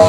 I'm